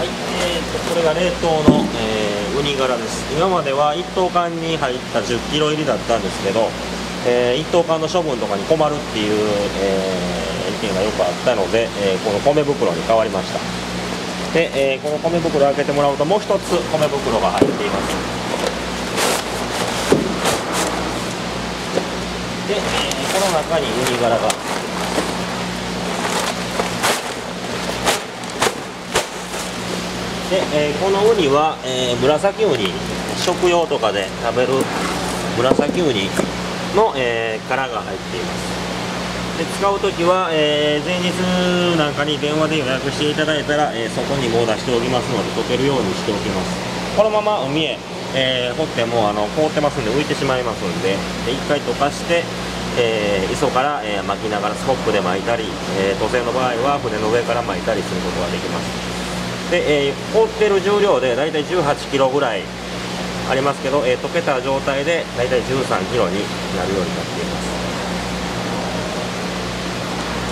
はい、えー、とこれが冷凍の、えー、ウニ柄です。今までは1等缶に入った1 0キロ入りだったんですけど、えー、1等缶の処分とかに困るっていう、えー、意見がよくあったので、えこの米袋に変わりました。で、えこの米袋開けてもらうともう一つ米袋が入っています。で、えこの中にウニ柄がで、えー、このウニは、えー、紫ウニ食用とかで食べる紫ウニの、えー、殻が入っています。で使う時は、えー、前日なんかに電話で予約していただいたら、え、そこにもう出しておきますので溶けるようにしておきます。このまま海へ、え、掘ってもあの凍ってますんで浮いてしまいますんでで1回溶かしてえー、磯から、えー、巻きながらスコップで巻いたり、えー、土星の場合は船の上から巻いたりすることができます。で、えー、凍ってる重量で大体18キロぐらいありますけど、えー、溶けた状態で大体13キロになるようになっています。